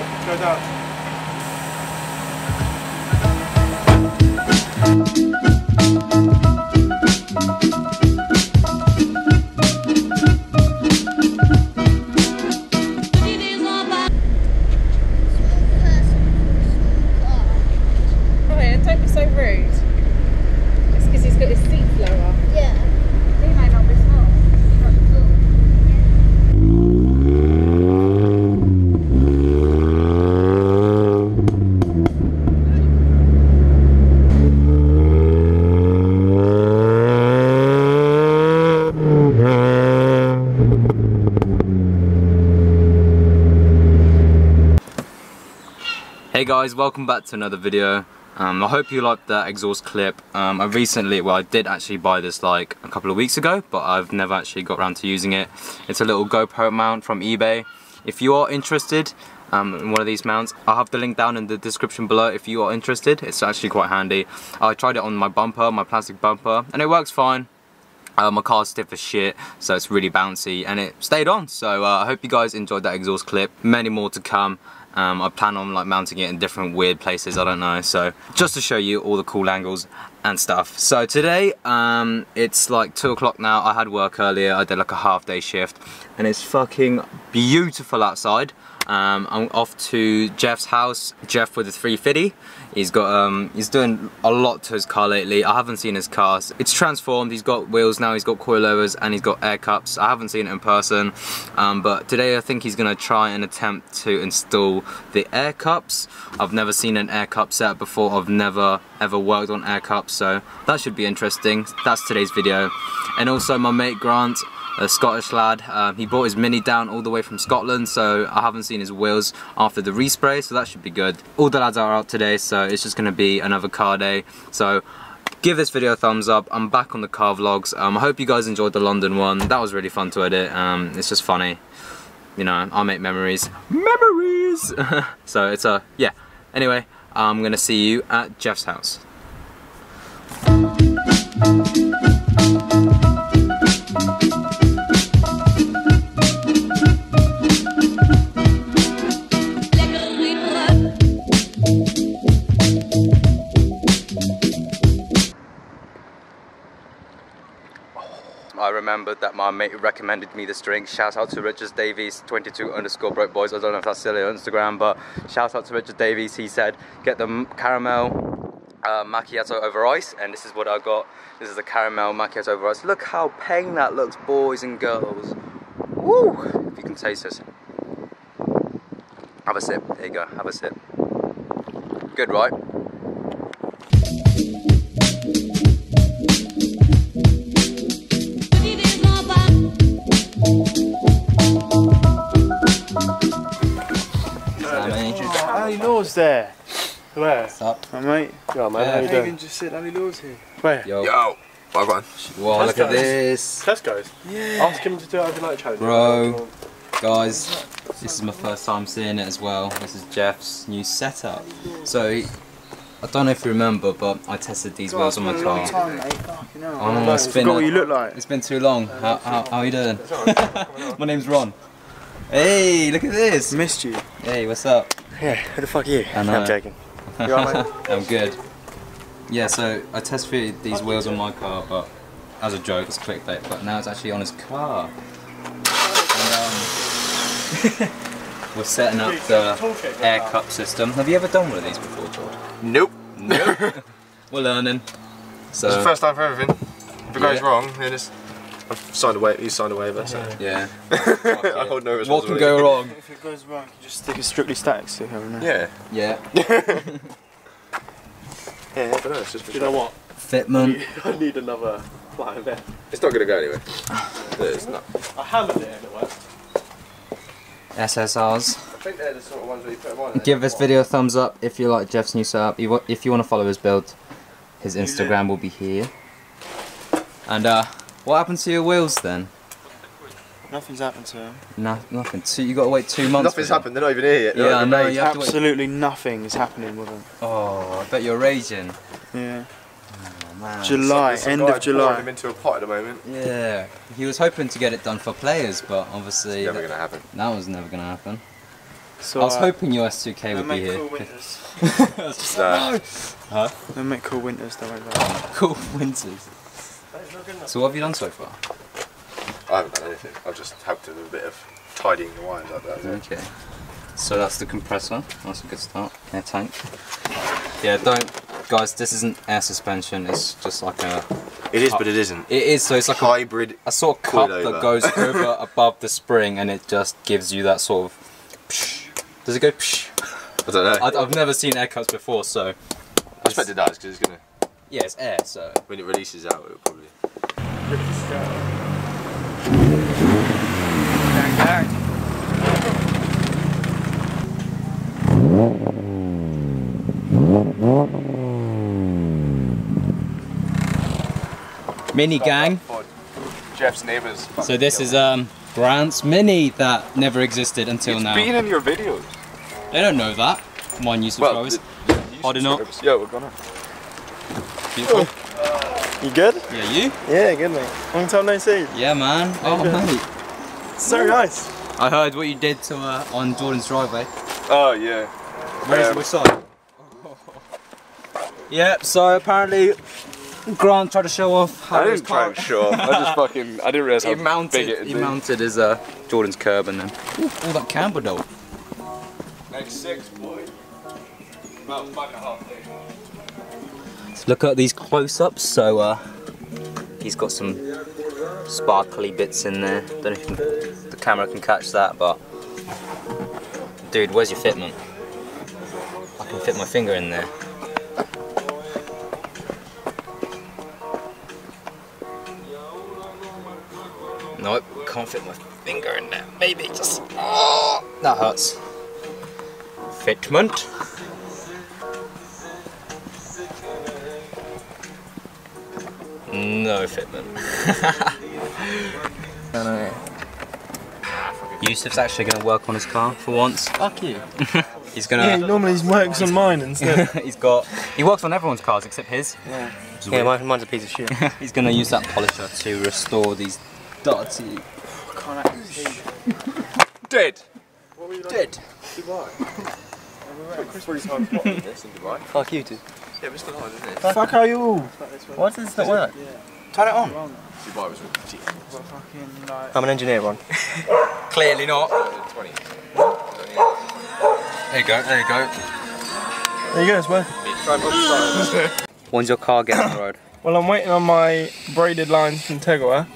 Right, go down. Ryan, Hey guys, welcome back to another video. Um, I hope you liked that exhaust clip. Um, I recently, well I did actually buy this like a couple of weeks ago, but I've never actually got around to using it. It's a little GoPro mount from eBay. If you are interested um, in one of these mounts, I'll have the link down in the description below if you are interested. It's actually quite handy. I tried it on my bumper, my plastic bumper, and it works fine. Uh, my car's stiff as shit, so it's really bouncy, and it stayed on. So uh, I hope you guys enjoyed that exhaust clip. Many more to come. Um, I plan on like mounting it in different weird places, I don't know. So just to show you all the cool angles and stuff. So today, um, it's like two o'clock now. I had work earlier. I did like a half day shift, and it's fucking beautiful outside. Um, I'm off to Jeff's house. Jeff with the 350. He's got um, he's doing a lot to his car lately. I haven't seen his car. It's transformed. He's got wheels now. He's got coilovers and he's got air cups. I haven't seen it in person, um, but today I think he's gonna try and attempt to install the air cups. I've never seen an air cup set before. I've never ever worked on air cups, so that should be interesting. That's today's video. And also my mate Grant a Scottish lad. Um, he brought his Mini down all the way from Scotland, so I haven't seen his wheels after the respray, so that should be good. All the lads are out today, so it's just going to be another car day. So give this video a thumbs up. I'm back on the car vlogs. Um, I hope you guys enjoyed the London one. That was really fun to edit. Um, it's just funny. You know, I'll make memories. Memories! so it's a, yeah. Anyway, I'm going to see you at Jeff's house. Remembered that my mate recommended me this drink. Shout out to Richard Davies, 22 underscore broke boys. I don't know if that's still on Instagram, but shout out to Richard Davies. He said, get the caramel uh, macchiato over ice, and this is what I got. This is a caramel macchiato over ice. Look how peng that looks, boys and girls. Woo! If you can taste this. Have a sip. There you go. Have a sip. Good, right? There. Where? What's up? My mate. Yeah, man, Yeah. how you Even doing? just said Ali Law's here. Where? Yo. Yo, bye bye. Whoa, look at this. Tesco's. Yeah. Ask him to do it overnight challenge. Bro. Guys, this is my first time seeing it as well. This is Jeff's new setup. So, I don't know if you remember, but I tested these wheels on my It's been a long car. time, mate. Oh, no, it's been Forgot what you look like. It's been too long. How, how, how are you doing? my name's Ron. Hey, look at this. Missed you. Hey, what's up? Yeah, who the fuck are you? I know. I'm joking. You alright? I'm good. Yeah, so I test fitted these wheels on my car, but as a joke, it's clickbait. But now it's actually on his car. And, um, we're setting up the air cup system. Have you ever done one of these before, George? Nope. Nope. we're learning. It's the So first time for everything. If it goes Yeah. wrong, then it's. I've signed a waiver, you signed a waiver, so. yeah. I hold no What can go wrong? If it goes wrong, you just stick a strictly static stick over there. Yeah. Yeah. Yeah, I don't know, it's just. You know what? Fitment. I need another flying there. It's not gonna go anywhere. It's not. I hammered it and it worked. SSRs. I think they're the sort of ones where you put them on. Give this video a thumbs up if you like Jeff's new setup. If you want to follow his build, his Instagram will be here. And uh, what happened to your wheels then? Nothing's happened to them. No, nothing. Two, you got to wait two months. Nothing's for them. happened, they're not even here yet. They're Yeah, not I know. You have to wait. Absolutely nothing is happening with them. Oh, I bet you're raging. Yeah. Oh man. July, There's some end guy of July. them into a pot at the moment. Yeah, he was hoping to get it done for players, but obviously It's never gonna happen. that was never gonna happen. So, I was uh, hoping your S2K They'll would be make here. cool winters. Nah. They'll make cool winters, don't worry about it. cool winters. So what have you done so far? I haven't done anything. I've just helped with a bit of tidying the wires like that. Okay. So that's the compressor. That's a good start. Air tank. Yeah, don't guys. This isn't air suspension. It's just like a. It is, but it isn't. It is. So it's like a, Hybrid. a sort of cup that goes over above the spring, and it just gives you that sort of. Psh. Does it go? Psh? I don't know. I, I've never seen air cups before, so I expect it does because it's gonna. yeah, it's air. So When it releases out, it'll probably. Mini gang. Jeff's neighbours. So this is um Grant's mini that never existed until now. Being in your videos. They don't know that. My you subscribers. How do you know? Yeah, we're gonna. Beautiful. You good? Yeah, you? Yeah, good mate. Long time no see. Yeah, man. Oh, good. mate. So nice. I heard what you did to uh, on Jordan's driveway. Oh yeah. Where is Um, it? Which side? Yep. So apparently, Grant tried to show off how I his didn't try car. show off. I just fucking. I didn't realise how He big mounted. it He mounted his uh, Jordan's curb and then Ooh, all that camber though. Next six, boy. About five and a half days. Look at these close-ups. So uh, he's got some sparkly bits in there. Don't know if the camera can catch that, but dude, where's your fitment? I can fit my finger in there. Nope, can't fit my finger in there. Maybe just oh, that hurts. Fitment. No fitment. Yusuf's actually going to work on his car for once. Fuck you. He's gonna. normally he works on mine instead. he's got. He works on everyone's cars except his. yeah. Yeah, mine, mine's a piece of shit. He's gonna use that polisher to restore these dirty. Can't actually see. Dead. Dead. Chris already time spotted Dubai. Fuck you, dude. Yeah, we're still on, isn't it? Fuck are you all? Why does this not work? Turn it on. Dubai was with T. Well, fucking like. I'm an engineer, Ron. Clearly not. 20. There you go. There you go. There you go, it's working. Try and put the start. When's your car getting on the road? Well, I'm waiting on my braided lines from Tegiwa.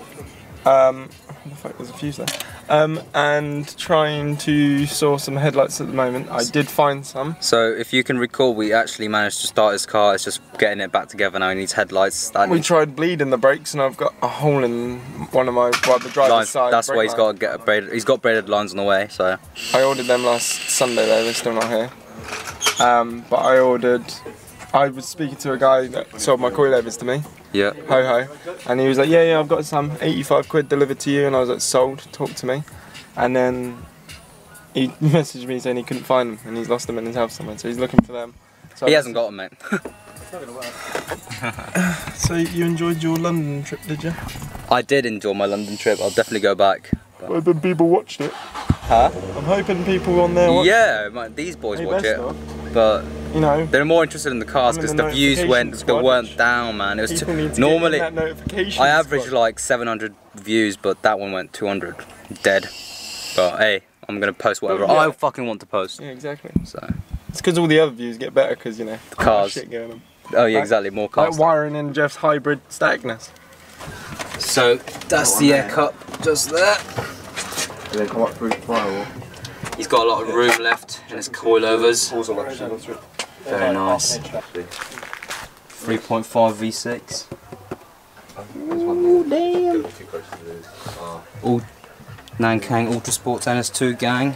Um, the fuck, there's a fuse there. Um, and trying to source some headlights at the moment. I did find some. So, if you can recall, we actually managed to start his car. It's just getting it back together now. He needs headlights. That We needs tried bleeding the brakes, and I've got a hole in one of my well, the driver's lines. side. That's why he's line. got to get a braided. He's got braided lines on the way. So, I ordered them last Sunday though. They're still not here. Um, but I ordered. I was speaking to a guy that sold my coilovers to me. Yeah. ho ho. And he was like, yeah, yeah, I've got some 85 quid delivered to you. And I was like, sold, talk to me. And then he messaged me saying he couldn't find them and he's lost them in his house somewhere. So he's looking for them. So He I- hasn't got them, mate. So you enjoyed your London trip, did you? I did enjoy my London trip. I'll definitely go back. Well, then people watched it. Huh? I'm hoping people on there watch Yeah, man, these boys watch it, but You know, they're more interested in the cars because the the views went, notification they squad, weren't down, man. It was people need to normally get in that notification. I average squad. like 700 views, but that one went 200 dead. But hey, I'm gonna post whatever Yeah. I fucking want to post. Yeah, exactly. So It's because all the other views get better because, you know, the cars. shit going on. oh yeah, Like- exactly more Like cars. wiring in Jeff's hybrid stackness. So that's the air cup just there. And then come up through the firewall. He's got a lot of room left in his coilovers. Pause on that shit. Very nice. 3.5 V6. Ooh, damn. All Nankang Ultra Sports NS2 gang.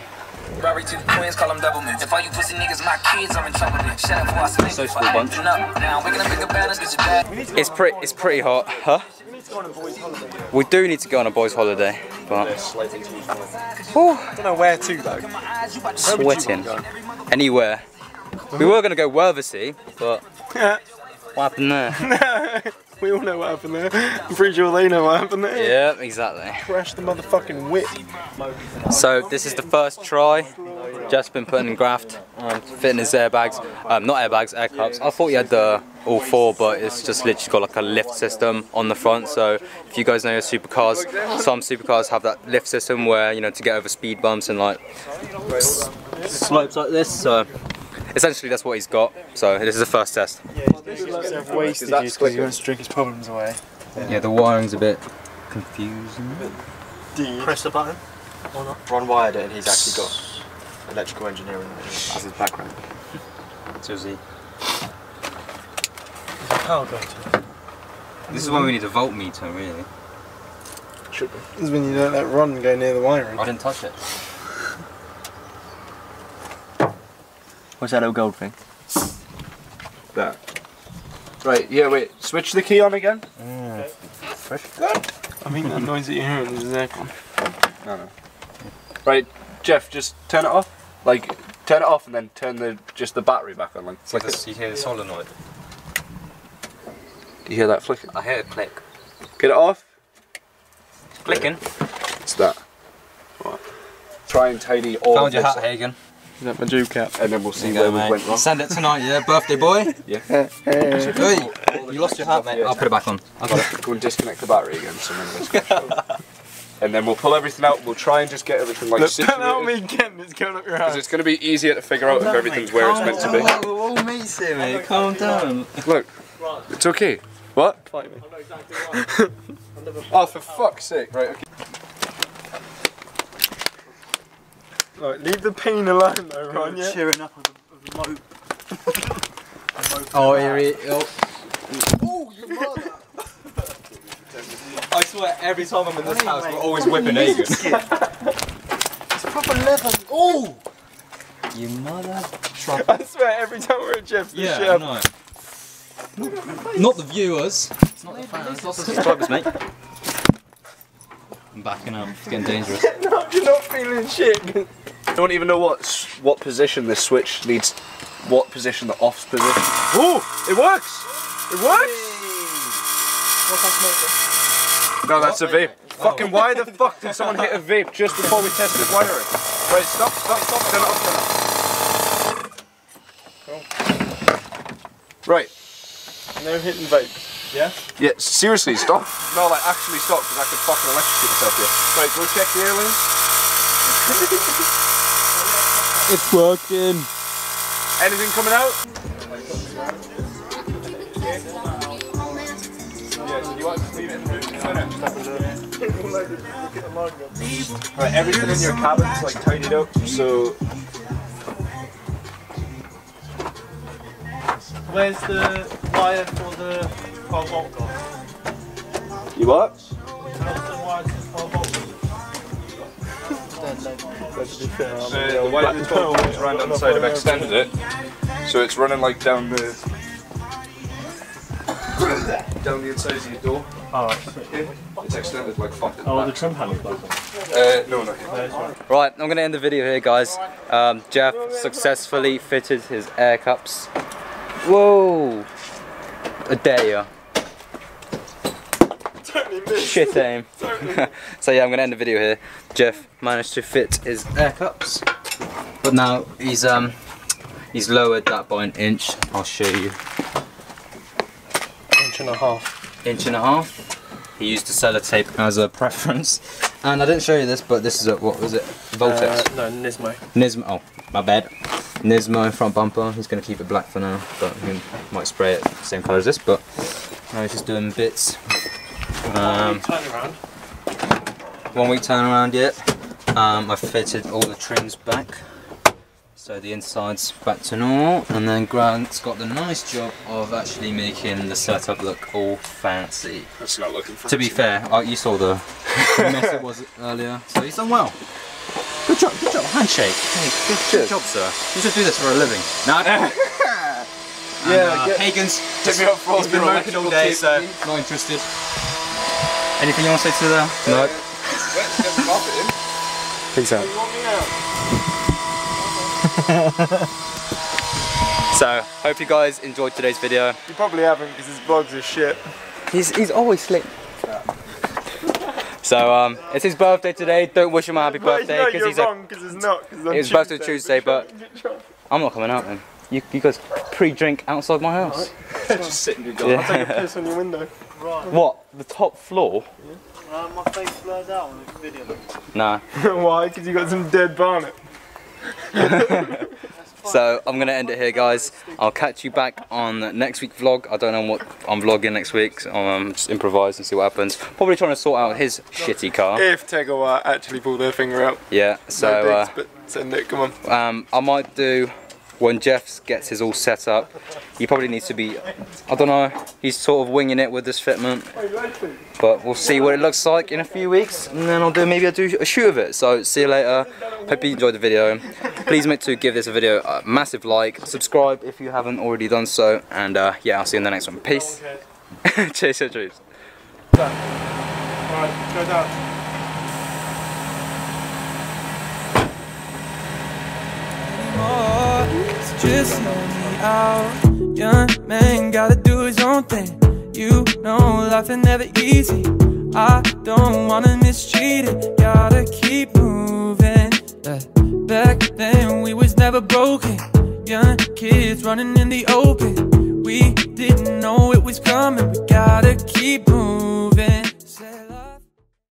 Robbery to the twins, call them double If all you pussy niggas my kids, I'm in trouble then. Shut up before I split. Social Before bunch. Now I'm waking up, bigger bitch, bad. It's pretty. It's pretty hot, huh? We do need to go on a boys' holiday, but I don't know where to though. sweating anywhere. We were gonna go Wörthersee, but yeah. what happened there? We all know what happened there. I'm pretty sure they know what happened there. Yeah, exactly. Crash the motherfucking whip. So this is the first try. Just been putting in graft, um, fitting his airbags, um, not airbags, air cups. I thought you had the all four, but it's just literally got like a lift system on the front. So if you guys know your supercars, some supercars have that lift system where you know to get over speed bumps and like slopes like this. So essentially that's what he's got. So this is the first test. I've wasted because you want to drink his problems away. Yeah, the wiring's a bit confusing. Press the button. Ron wired it and he's actually got electrical engineering as his background. So is he. Power go to. This is when we need a voltmeter, really. Should This is when you don't let Ron go near the wiring. I didn't touch it. What's that little gold thing? That. Right, yeah, wait. Switch the key on again. I mean, that noise that you hear is his aircon. No, no. Right, Jeff, just turn it off. Like, turn it off and then turn the just the battery back on. Like, flick it. you hear the solenoid. Do you hear that flicking? I hear a click. Get it off. It's clicking. It's that. Right. Try and tidy all Found of your this, hat, Hagen. Is that my Jew cap? and then we'll see where go, we went wrong. Send it tonight, yeah? Birthday boy? Yeah. hey! You lost your hat, mate. I'll put it back on. I got it. Go and disconnect the battery again. So then and then we'll pull everything out. We'll try and just get everything like Look, situated. don't me getting it's going up your Because it's going to be easier to figure out if everything's where it's meant to be. We're all mates here, mate. Calm down. Look, it's okay. What? Fight me. Oh, for fuck's sake! Right. Okay. Right, leave the pain alone though, Ron, yeah? Cheering up with a, with a mope. Oh, here he oh. I swear, every time I'm in this house, we're always whipping Hagen. It's proper leather. Oh! You mother. I swear, every time we're at Jeff's, this shit Yeah, I happens. know. Not the viewers. It's not the fans. Not the subscribers, mate. I'm backing up. It's getting dangerous. No, you're not feeling shit. I don't even know what what position this switch needs. What position the off's position. Oh, it works! It works! No, that's a vape. Fucking why the fuck did someone hit a vape just before we tested wiring? Right, stop, stop, stop, turn it off, turn it off. Right, No hitting vapes. Yeah? yeah, seriously, stop. No, like, actually stop, because I could fucking electrocute myself here. Right, go check the airlines. It's working. Anything coming out? Right, everything in your cabin's like tidied up, so Where's the wire for the 12 volt you what? Uh, the wire the 12 volts around on the side. I've extended it, so it's running like down the down the inside of your door. Oh, It's extended like fucking. oh the trim panel's broken. Uh, no, not yet. Right, I'm gonna end the video here, guys. Um, Jeff successfully fitted his air cups. Whoa! I dare you. Shit aim. so yeah, I'm gonna end the video here. Jeff managed to fit his air cups, but now he's um he's lowered that by an inch. I'll show you. Inch and a half. Inch and a half. He used the sellotape as a preference, and I didn't show you this, but this is a what was it? Voltex. Uh, no, Nismo. Nismo, oh, my bad. Nismo front bumper, he's going to keep it black for now, but he might spray it same colour as this, but now he's just doing bits. Um, one week turnaround yet. Um, I fitted all the trims back, so the inside's back to normal, and then Grant's got the nice job of actually making the setup look all fancy. That's not looking for. To be fair, uh, you saw the mess it was earlier, so he's done well. Good job, good job. Handshake. Hey, good, good job, sir. You should do this for a living. No. Yeah, uh, Hagen's Hit me up for he's been working all day, so not interested. Anything you want to say to the? No. Let's get the carpet in. Peace out. So, hope you guys enjoyed today's video. You probably haven't because his vlogs are shit. He's he's always late. So um, it's his birthday today. Don't wish him a happy birthday because he's a, wrong because it's not. Cause on his birthday Tuesday, Tuesday, but I'm not coming out then. You, you guys pre-drink outside my house. Just sitting in your I'll take a piss on your window. What? The top floor? Uh, my face blurred out on the video. Nah. Why? Because you got some dead barnet. So I'm gonna end it here, guys. I'll catch you back on next week vlog. I don't know what I'm vlogging next week. So um, just improvise and see what happens. Probably trying to sort out his shitty car. If Tegiwa actually pull their finger out. Yeah. So. no Uh, but send it. Come on. Um, I might do when Jeff gets his all set up. He probably needs to be, I don't know, he's sort of winging it with this fitment. But we'll see what it looks like in a few weeks, and then I'll do maybe I'll do a shoot of it. So see you later. Hope you enjoyed the video. Please make to give this video a massive like, subscribe if you haven't already done so, and uh, yeah, I'll see you in the next one. Peace. cheers, cheers, cheers. Alright, go down. It's just let me out. Young man gotta do his own thing. You know life ain't never easy. I don't wanna mistreat it. Gotta keep moving. Uh, back then we was never broken. Young kids running in the open. We didn't know it was coming. We gotta keep moving.